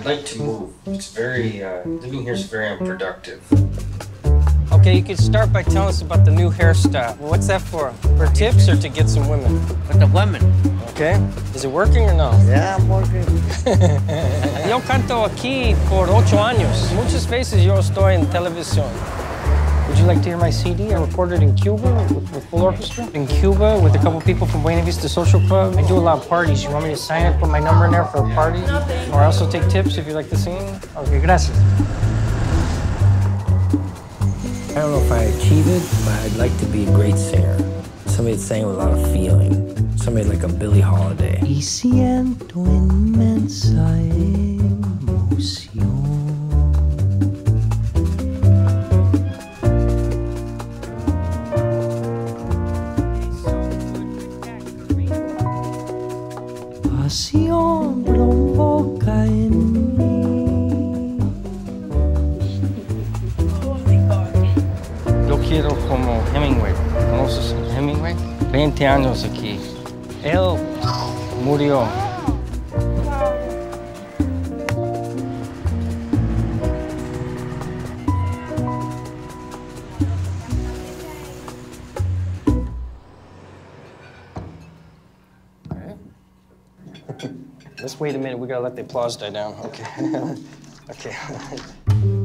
I'd like to move. It's very, uh, living here is very unproductive. Okay, you could start by telling us about the new hairstyle. What's that for? For tips or to get some women? With the women. Okay. Is it working or no? Yeah, I'm working. Yo canto aquí por ocho años. Muchas veces yo estoy en televisión. Would you like to hear my CD? I recorded in Cuba with, with full orchestra. In Cuba with a couple people from Buena Vista Social Club. I do a lot of parties. You want me to sign it, put my number in there for a party? Or I also take tips if you like to sing? Okay, gracias. I don't know if I achieve it, but I'd like to be a great singer. Somebody that sang with a lot of feeling. Somebody like a Billie Holiday. Pasión provoca en mí. Yo quiero como Hemingway. ¿Conoces Hemingway? 20 años aquí. Él murió. Let's wait a minute. We gotta let the applause die down. Okay. okay.